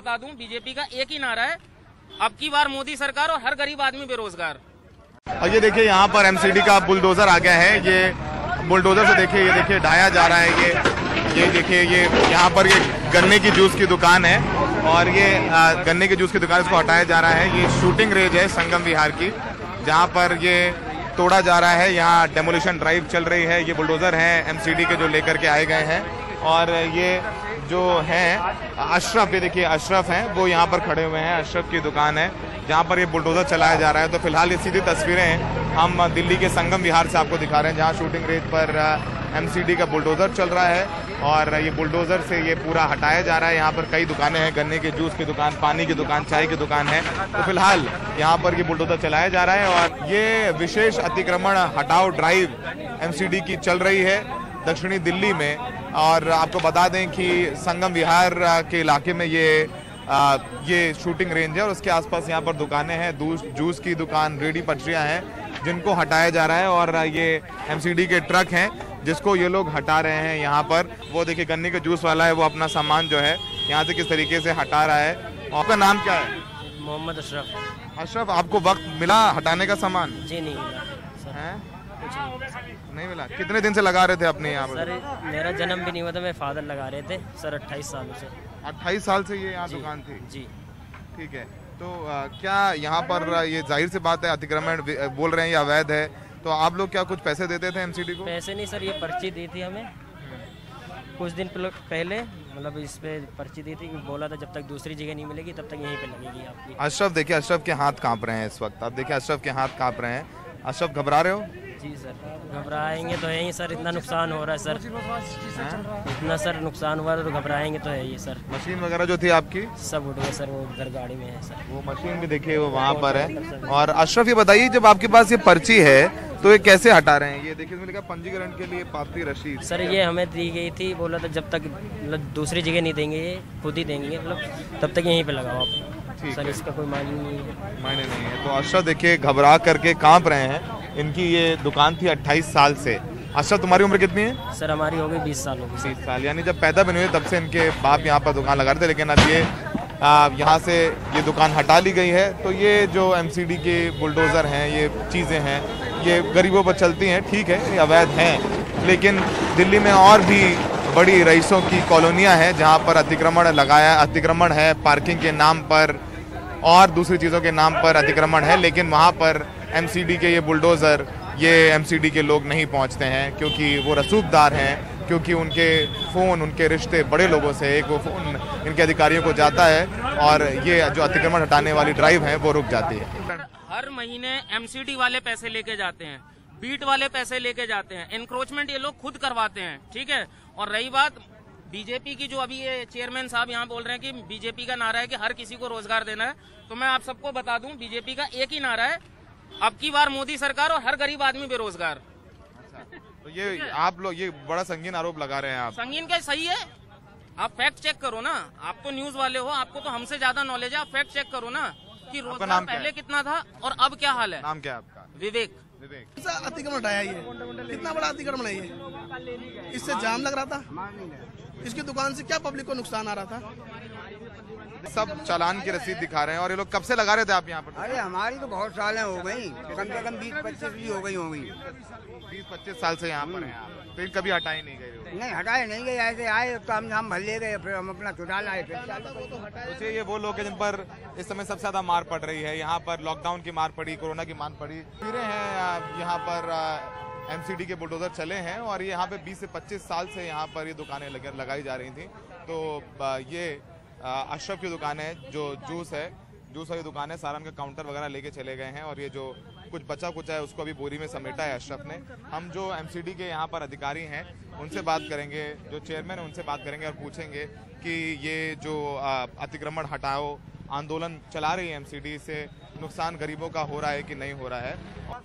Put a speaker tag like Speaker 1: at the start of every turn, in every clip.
Speaker 1: बता दूँ बीजेपी का एक ही नारा है। अब की बार मोदी सरकार और हर गरीब आदमी बेरोजगार।
Speaker 2: और ये देखिए, यहाँ पर एमसीडी का बुलडोजर आ गया है। ये बुलडोजर से देखिए, ये देखिए, ढाया जा रहा है ये। ये देखिए, ये यहाँ पर ये गन्ने की जूस की दुकान है। और ये गन्ने के जूस की दुकान इसको हटाया जा रहा है। ये शूटिंग रेंज है संगम विहार की, जहाँ पर ये तोड़ा जा रहा है। यहाँ डेमोलिशन ड्राइव चल रही है। ये बुलडोजर है एमसीडी के जो लेकर के आए गए हैं। और ये जो हैं, अशरफ, ये देखिए अशरफ हैं, वो यहाँ पर खड़े हुए हैं, अशरफ की दुकान है, जहाँ पर ये बुलडोजर चलाया जा रहा है। तो फ़िलहाल ये सीधी तस्वीरें हम दिल्ली के संगम विहार से आपको दिखा रहे हैं, जहाँ शूटिंग रेंज पर एमसीडी का बुलडोजर चल रहा है। और ये बुलडोजर से ये पूरा हटाया जा रहा है। यहाँ पर कई दुकानें हैं, गन्ने के, जूस की दुकान, पानी की दुकान, चाय की दुकान है। तो फ़िलहाल यहाँ पर ये बुलडोजर चलाया जा रहा है और ये विशेष अतिक्रमण हटाओ ड्राइव एमसीडी की चल रही है। दक्षिणी दिल्ली में और आपको बता दें कि संगम विहार के इलाके में ये आ, ये शूटिंग रेंज है और उसके आसपास यहाँ पर दुकानें हैं जूस की दुकान रेडी पटरियाँ हैं जिनको हटाया जा रहा है और ये एमसीडी के ट्रक हैं जिसको ये लोग हटा रहे हैं यहाँ पर। वो देखिए गन्ने का जूस वाला है वो अपना सामान जो है यहाँ से किस तरीके से हटा रहा है आपका नाम क्या है?
Speaker 3: मोहम्मद अशरफ।
Speaker 2: अशरफ आपको वक्त मिला हटाने का सामान?
Speaker 3: जी नहीं सर
Speaker 2: है?
Speaker 3: नहीं
Speaker 2: मिला। कितने दिन से लगा रहे थे अपने यहाँ पर?
Speaker 3: मेरा जन्म भी नहीं हुआ था मेरे फादर लगा रहे थे सर अट्ठाईस सालों से।
Speaker 2: अट्ठाईस साल से ये यहाँ। दुकान थी?
Speaker 3: जी।
Speaker 2: ठीक है। तो आ, क्या यहाँ पर ये ज़ाहिर सी बात है अतिक्रमण बोल रहे हैं ये अवैध है तो आप लोग क्या कुछ पैसे देते थे एमसीडी को?
Speaker 3: पैसे नहीं सर ये पर्ची दी थी हमें। कुछ दिन पहले- पहले मतलब इस पे पर्ची दी थी बोला था जब तक दूसरी जगह नहीं मिलेगी तब तक यहीं पे लगेगी आपकी।
Speaker 2: अशरफ देखिए अशरफ के हाथ काँप रहे हैं इस वक्त। आप देखिए अशरफ के हाथ काँप रहे हैं। अशरफ घबरा रहे हो?
Speaker 3: जी सर। घबराएँगे तो है ही सर। इतना नुकसान हो रहा है सर। इतना सर नुकसान हुआ तो घबराएँगे तो है ही सर।
Speaker 2: मशीन वगैरह जो थी आपकी?
Speaker 3: सब उठ गए सर वो उधर गाड़ी में है सर।
Speaker 2: वो मशीन भी देखिए वो वहाँ पर है। और अशरफ ये बताइए जब आपके पास ये पर्ची है तो ये कैसे हटा रहे हैं? ये देखिए इसमें लिखा पंजीकरण के लिए पावती रशीद।
Speaker 3: सर ये हमें दी गई थी बोला था जब तक मतलब दूसरी जगह नहीं देंगे ये खुद ही देंगे मतलब तब तक यहीं पे लगाओ आप सर इसका कोई मानी नहीं है।
Speaker 2: मायने नहीं है। तो अशरफ देखिए घबरा करके काँप रहे हैं। इनकी ये दुकान थी 28 साल से। अशरफ तुम्हारी उम्र कितनी है?
Speaker 3: सर हमारी हो गई बीस साल हो गई।
Speaker 2: बीस साल यानी जब पैदा बने हुए तब से इनके बाप यहाँ पर दुकान लगा रहे थे लेकिन अब ये यहाँ से ये दुकान हटा ली गई है। तो ये जो एमसीडी के बुलडोज़र हैं ये चीज़ें हैं ये गरीबों पर चलती हैं ठीक है ये अवैध हैं। लेकिन दिल्ली में और भी बड़ी रईसों की कॉलोनियाँ हैं जहाँ पर अतिक्रमण लगाया अतिक्रमण है पार्किंग के नाम पर और दूसरी चीज़ों के नाम पर अतिक्रमण है लेकिन वहाँ पर एमसीडी के ये बुलडोज़र, ये एमसीडी के लोग नहीं पहुँचते हैं क्योंकि वो रसूखदार हैं, क्योंकि उनके फ़ोन, उनके रिश्ते बड़े लोगों से, एक वो फ़ोन इनके अधिकारियों को जाता है और ये जो अतिक्रमण हटाने वाली ड्राइव है, वो रुक जाती है।
Speaker 1: हर महीने एमसीडी वाले पैसे लेके जाते हैं बीट वाले पैसे लेके जाते हैं एनक्रोचमेंट ये लोग खुद करवाते हैं, ठीक है? और रही बात बीजेपी की जो अभी ये चेयरमैन साहब यहाँ बोल रहे हैं कि बीजेपी का नारा है कि हर किसी को रोज़गार देना है तो मैं आप सबको बता दूँ बीजेपी का एक ही नारा है अब की बार मोदी सरकार और हर गरीब आदमी बेरोजगार।
Speaker 2: तो ये आप लोग ये बड़ा संगीन आरोप लगा रहे हैं आप।
Speaker 1: संगीन क्या सही है? आप फैक्ट चेक करो ना। आप तो न्यूज़ वाले हो आपको तो हमसे ज़्यादा नॉलेज है। आप फैक्ट चेक करो ना कि रोज़गार पहले कितना था और अब क्या हाल है?
Speaker 2: नाम क्या है आपका?
Speaker 1: विवेक।
Speaker 2: विवेक।
Speaker 4: अतिक्रमण हटाया ये? कितना बड़ा अतिक्रमण है ये? इससे जाम लग रहा था? इसकी दुकान से क्या पब्लिक को नुकसान आ रहा था?
Speaker 2: सब चालान की रसीद दिखा रहे हैं और ये लोग कब से लगा रहे थे आप यहाँ पर?
Speaker 5: अरे हमारी तो बहुत साल हो गई। कम से कम बीस पच्चीस भी हो गई होंगी।
Speaker 2: बीस पच्चीस साल से यहाँ पर हैं आप। तो कभी हटाई नहीं गए
Speaker 5: नहीं हटाए नहीं गए ऐसे आए तो हम हम भर ले गए फिर हम अपना चुरा लाए फिर
Speaker 2: ये वो लोग हैं जिन पर इस समय सबसे ज़्यादा मार पड़ रही है। यहाँ पर लॉकडाउन की मार पड़ी कोरोना की मार पड़ी। फिर हैं यहाँ पर एमसीडी के बुलडोजर चले हैं और यहाँ पे 20 से 25 साल से यहाँ पर ये दुकानें लगाई जा रही थी। तो ये अशरफ की दुकान है, जो जूस है, जूस वाली दुकान है, सारा का काउंटर वगैरह लेके चले गए हैं और ये जो कुछ बचा कुचा है, उसको अभी बोरी में समेटा है अशरफ ने। हम जो एमसीडी के यहाँ पर अधिकारी हैं, उनसे बात करेंगे, जो चेयरमैन है, उनसे बात करेंगे और पूछेंगे कि ये जो अतिक्रमण हटाओ, आंदोलन चला रही है एमसीडी से, नुकसान गरीबों का हो रहा है कि नहीं हो रहा है?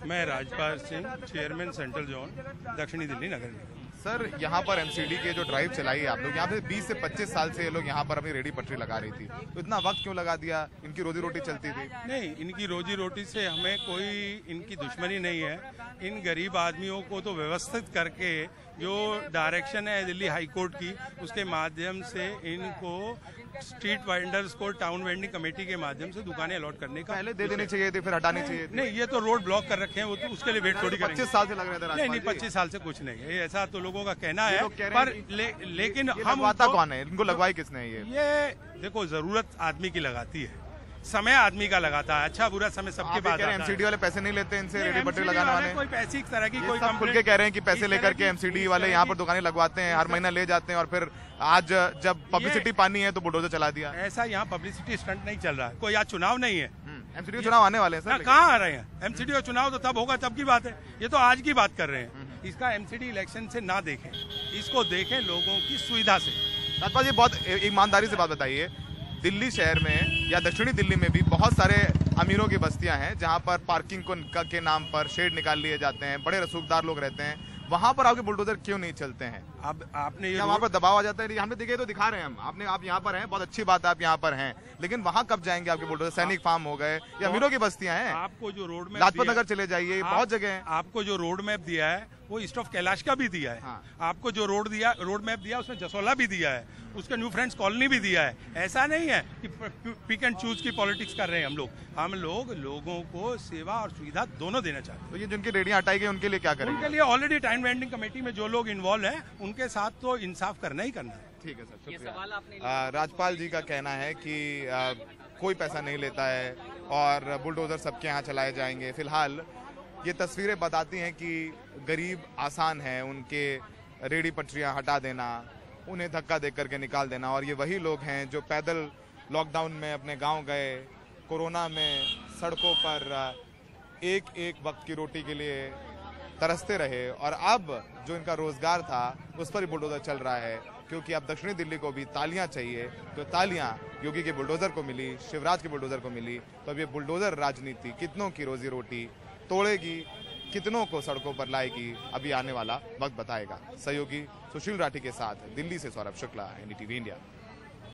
Speaker 6: मैं Rajpal Singh chairman central zone दक्षिणी दिल्ली नगर निगम
Speaker 2: सर, यहाँ पर एमसीडी के जो ड्राइव चलाई है आप लोग, यहाँ पे 20 से 25 साल से ये लोग यहाँ पर अपनी रेडी पटरी लगा रही थी। तो इतना वक्त क्यों लगा दिया? इनकी रोजी रोटी चलती थी।
Speaker 6: नहीं, इनकी रोजी रोटी से हमें कोई इनकी दुश्मनी नहीं है। इन गरीब आदमियों को तो व्यवस्थित करके जो डायरेक्शन है दिल्ली हाई कोर्ट की उसके माध्यम से इनको स्ट्रीट वेंडर्स को टाउन वेंडिंग कमेटी के माध्यम से दुकानें अलॉट करने का
Speaker 2: पहले दे देनी चाहिए थी फिर हटानी चाहिए थी।
Speaker 6: नहीं ये तो रोड ब्लॉक कर रखे हैं वो तो उसके लिए वेट थोड़ी
Speaker 2: पच्चीस साल से लग रहा था
Speaker 6: नहीं नहीं पच्चीस साल से कुछ नहीं है ऐसा तो लोगों का कहना है पर ले, लेकिन हम
Speaker 2: कौन है? इनको लगवाई किसने ये?
Speaker 6: ये देखो ज़रूरत आदमी की लगाती है। समय आदमी का लगाता है। अच्छा बुरा समय सबके पास
Speaker 2: हैं
Speaker 6: है।
Speaker 2: एमसीडी वाले पैसे नहीं लेते इनसे रेडी लगाने वाले
Speaker 6: कोई पैसे इस तरह की कोई
Speaker 2: सब खुल के कह रहे हैं कि पैसे लेकर के एमसीडी वाले यहाँ पर दुकानें लगवाते हैं हर महीना ले जाते हैं और फिर आज जब पब्लिसिटी पानी है तो बुलडोजर चला दिया।
Speaker 6: ऐसा यहाँ पब्लिसिटी स्टंट नहीं चल रहा है। कोई आज चुनाव नहीं है।
Speaker 2: एमसीडी चुनाव आने वाले हैं सर
Speaker 6: कहाँ आ रहे हैं? एमसीडी और चुनाव तो तब होगा तब की बात है। ये तो आज की बात कर रहे
Speaker 2: हम्म,
Speaker 6: हैं इसका एमसीडी इलेक्शन से ना देखें। इसको देखें लोगों की सुविधा से।
Speaker 2: राजपाल जी बहुत ईमानदारी से बात बताइए। दिल्ली शहर में या दक्षिणी दिल्ली में भी बहुत सारे अमीरों की बस्तियाँ हैं जहाँ पर पार्किंग को के नाम पर शेड निकाल लिए जाते हैं बड़े रसूखदार लोग रहते हैं। वहाँ पर आपके बुलडोजर क्यों नहीं चलते हैं?
Speaker 6: अब आपने ये
Speaker 2: वहाँ पर दबाव आ जाता है? हमने दिखे तो दिखा रहे हैं हम। आपने आप यहाँ पर हैं बहुत अच्छी बात है आप यहाँ पर हैं। लेकिन वहाँ कब जाएँगे आपके बुलडोजर? सैनिक फार्म हो गए या अमीरों की बस्तियाँ हैं?
Speaker 6: आपको जो रोड मैप
Speaker 2: लाजपत नगर चले जाइए बहुत जगह है।
Speaker 6: आपको जो रोड मैप दिया है वो ईस्ट ऑफ़ कैलाश का भी दिया है।
Speaker 2: हाँ।
Speaker 6: आपको जो रोड दिया रोड मैप दिया उसमें जसोला भी दिया है। उसके न्यू फ्रेंड्स कॉलोनी भी दिया है। ऐसा नहीं है कि पिक एंड चूज़ की पॉलिटिक्स कर रहे हैं हम लोग। हम लोग लोगों को सेवा और सुविधा दोनों देना चाहते हैं।
Speaker 2: तो ये जिनकी रेडियाँ हटाई गई उनके लिए क्या
Speaker 6: करें
Speaker 2: उनके
Speaker 6: लिए ऑलरेडी टाइम वेंडिंग कमेटी में जो लोग इन्वॉल्व हैं उनके साथ तो इंसाफ करना ही करना है।
Speaker 2: ठीक है सर शुक्रिया। राजपाल जी का कहना है कि कोई पैसा नहीं लेता है और बुलडोजर सबके यहाँ चलाए जाएँगे। फ़िलहाल ये तस्वीरें बताती हैं कि गरीब आसान है, उनके रेडी पटरियाँ हटा देना, उन्हें धक्का दे करके निकाल देना, और ये वही लोग हैं जो पैदल लॉकडाउन में अपने गाँव गए, कोरोना में सड़कों पर एक एक वक्त की रोटी के लिए तरसते रहे, और अब जो इनका रोज़गार था, उस पर ही बुलडोजर चल रहा है, क्योंकि अब दक्षिणी दिल्ली को भी तालियाँ चाहिए तो तालियाँ योगी के बुलडोजर को मिली, शिवराज के बुलडोजर को मिली तो अब ये बुलडोजर राजनीति, कितनों की रोजी रोटी तोड़ेगी, कितनों को सड़कों पर लाएगी, अभी आने वाला वक्त बताएगा। सहयोगी सुशील राठी के साथ दिल्ली से सौरभ शुक्ला, एनडीटीवी इंडिया।